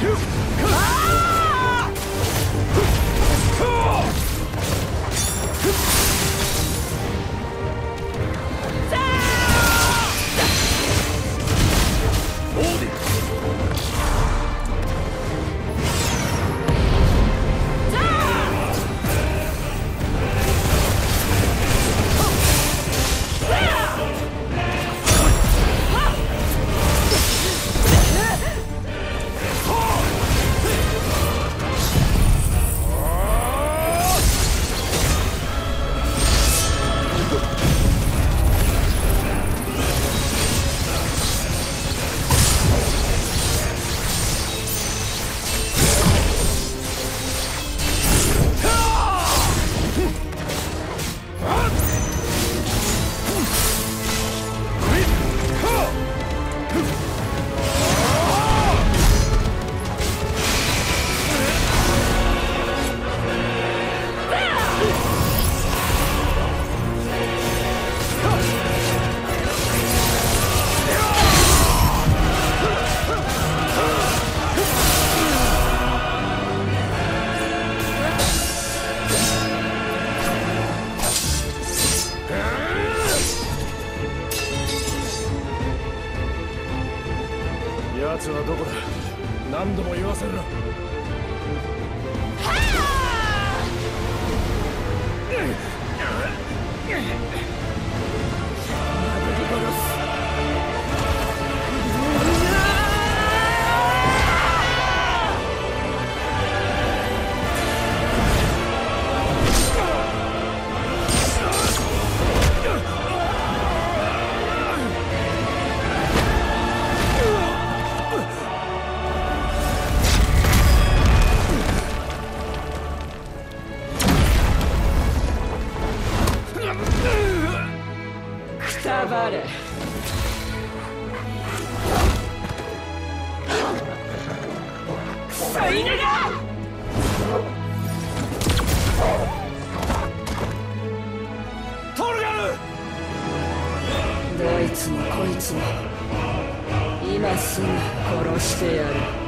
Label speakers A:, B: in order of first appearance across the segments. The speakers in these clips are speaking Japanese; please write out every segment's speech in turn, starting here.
A: Two. はどこだ？何度も言わせるな。
B: つもこいつも今すぐ殺してやる。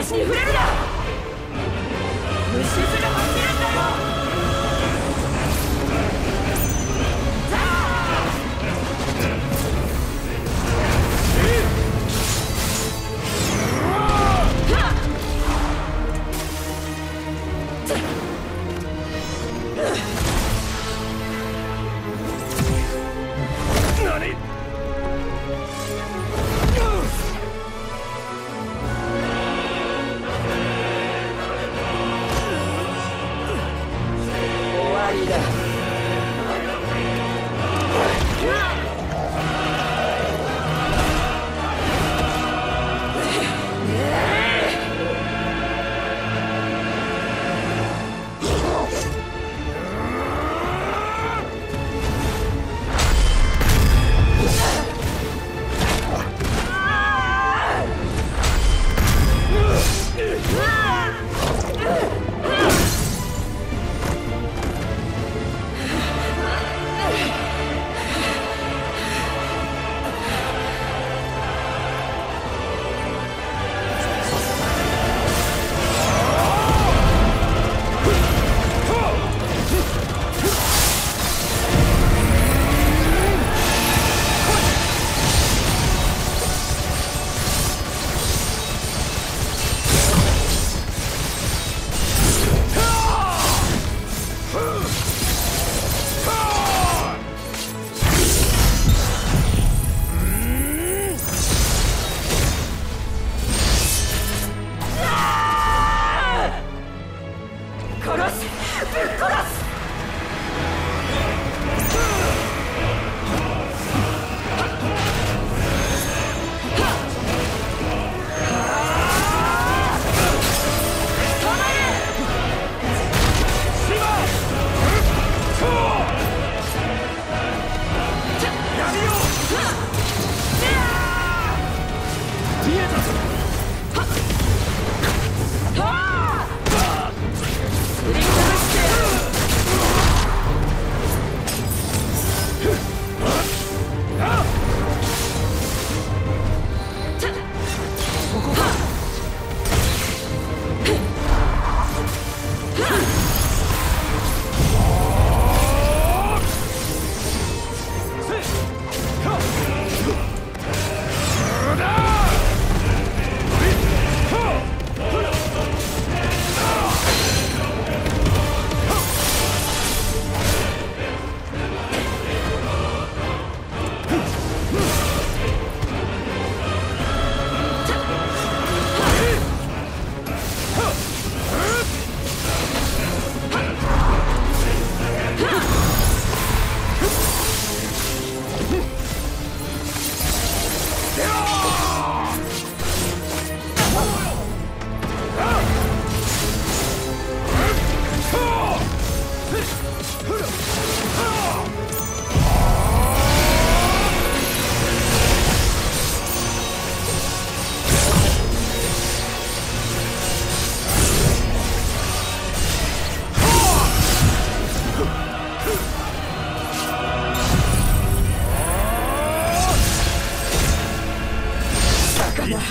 B: 私に触れるな。るんだよ。うっ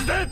A: だ